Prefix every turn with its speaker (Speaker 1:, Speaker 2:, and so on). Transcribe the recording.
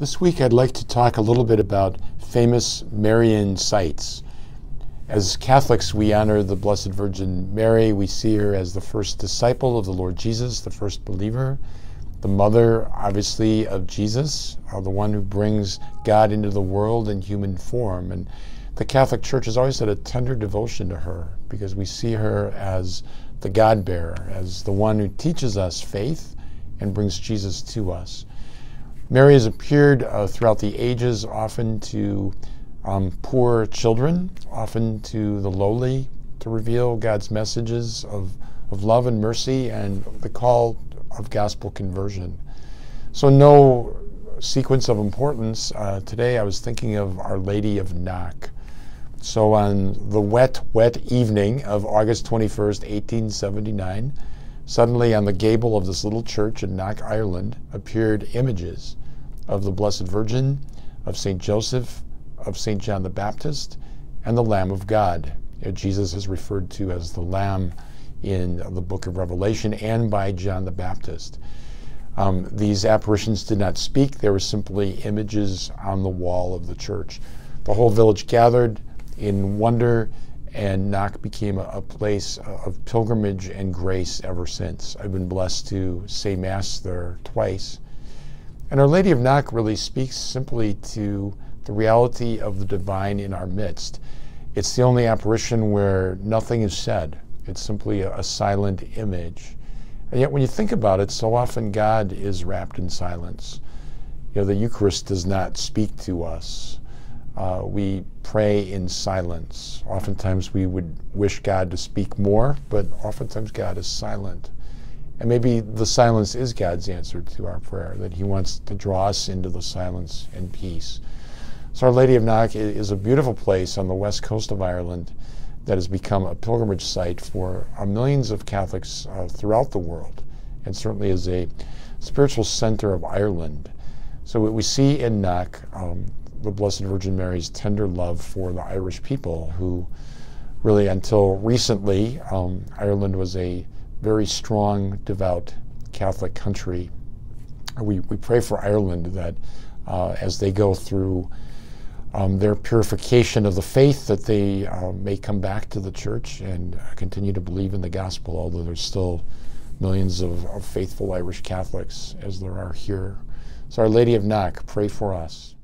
Speaker 1: This week I'd like to talk a little bit about famous Marian sites. As Catholics, we honor the Blessed Virgin Mary. We see her as the first disciple of the Lord Jesus, the first believer, the mother, obviously, of Jesus, uh, the one who brings God into the world in human form. And the Catholic Church has always had a tender devotion to her because we see her as the God bearer, as the one who teaches us faith and brings Jesus to us. Mary has appeared uh, throughout the ages, often to um, poor children, often to the lowly, to reveal God's messages of, of love and mercy and the call of gospel conversion. So, no sequence of importance. Uh, today I was thinking of Our Lady of Knock. So, on the wet, wet evening of August 21st, 1879, suddenly on the gable of this little church in Knock, Ireland, appeared images of the Blessed Virgin, of St. Joseph, of St. John the Baptist, and the Lamb of God. Jesus is referred to as the Lamb in the book of Revelation and by John the Baptist. Um, these apparitions did not speak, they were simply images on the wall of the church. The whole village gathered in wonder, and Knock became a, a place of pilgrimage and grace ever since. I've been blessed to say Mass there twice. And Our Lady of Knock really speaks simply to the reality of the divine in our midst. It's the only apparition where nothing is said, it's simply a, a silent image. And yet, when you think about it, so often God is wrapped in silence. You know, the Eucharist does not speak to us. Uh, we pray in silence. Oftentimes, we would wish God to speak more, but oftentimes, God is silent. And maybe the silence is God's answer to our prayer, that He wants to draw us into the silence and peace. So, Our Lady of Knock is a beautiful place on the west coast of Ireland that has become a pilgrimage site for uh, millions of Catholics uh, throughout the world, and certainly is a spiritual center of Ireland. So, what we see in Knock, um, the Blessed Virgin Mary's tender love for the Irish people, who really until recently, um, Ireland was a very strong, devout Catholic country. We, we pray for Ireland that uh, as they go through um, their purification of the faith, that they uh, may come back to the church and continue to believe in the gospel, although there's still millions of, of faithful Irish Catholics as there are here. So, Our Lady of Knock, pray for us.